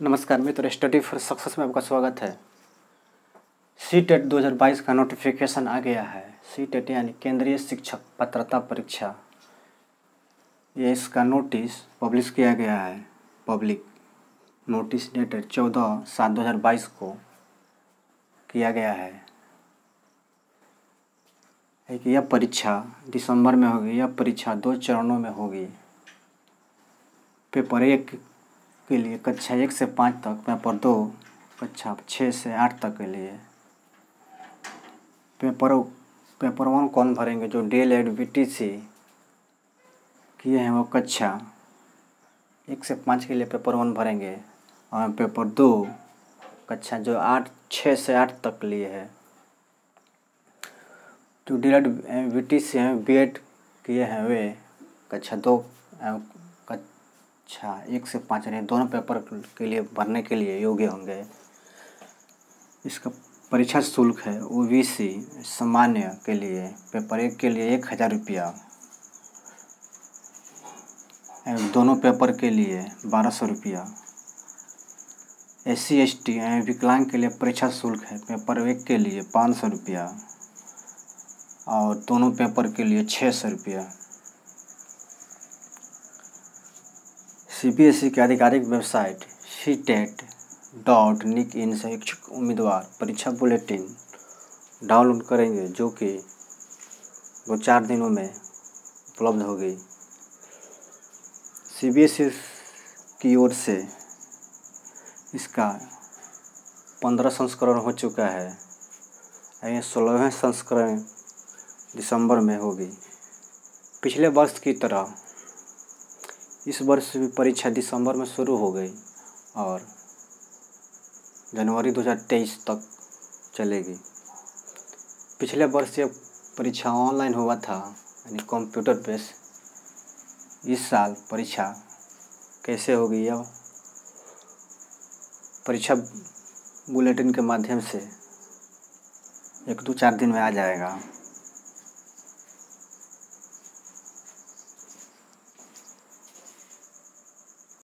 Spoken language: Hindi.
नमस्कार मित्र, स्टडी फॉर सक्सेस में आपका स्वागत है। सी टेट दो हज़ार बाईस का नोटिफिकेशन आ गया है। सी टेट यानी केंद्रीय शिक्षक पात्रता परीक्षा। ये इसका नोटिस पब्लिश किया गया है। पब्लिक नोटिस डेटेड चौदह सात दो हज़ार बाईस को किया गया है। है कि यह परीक्षा दिसंबर में होगी, यह परीक्षा दो चरणों में होगी। पेपर एक के लिए कक्षा एक से पाँच तक, पेपर दो, कक्षा छः से आठ तक के लिए। पेपर पेपर वन कौन भरेंगे? जो DEl Ed B T C किए हैं वो कक्षा एक से पाँच के लिए पेपर वन भरेंगे। और पेपर दो कक्षा जो आठ, छः से आठ तक लिए है। जो D Ed B T C हैं, बी एड किए हैं वे कक्षा दो अच्छा एक से पाँच यानी दोनों पेपर के लिए, भरने के लिए योग्य होंगे। इसका परीक्षा शुल्क है ओ बी सी सामान्य के लिए, पेपर एक के लिए एक हज़ार रुपया। दोनों पेपर के लिए बारह सौ रुपया। एस सी एस टी विकलांग के लिए परीक्षा शुल्क है, पेपर एक के लिए पाँच सौ रुपया। और दोनों पेपर के लिए छः सौ रुपया। सीबीएसई की आधिकारिक website C TET dot nic in से इच्छुक उम्मीदवार परीक्षा बुलेटिन डाउनलोड करेंगे, जो कि दो चार दिनों में उपलब्ध होगी सीबीएसई की ओर से इसका पंद्रह संस्करण हो चुका है। ये सोलहवें संस्करण दिसंबर में होगी पिछले वर्ष की तरह इस वर्ष भी परीक्षा दिसंबर में शुरू हो गई और जनवरी 2023 तक चलेगी। पिछले वर्ष ये परीक्षा ऑनलाइन हुआ था, यानी कंप्यूटर बेस। इस साल परीक्षा कैसे होगी यह परीक्षा बुलेटिन के माध्यम से एक दो चार दिन में आ जाएगा।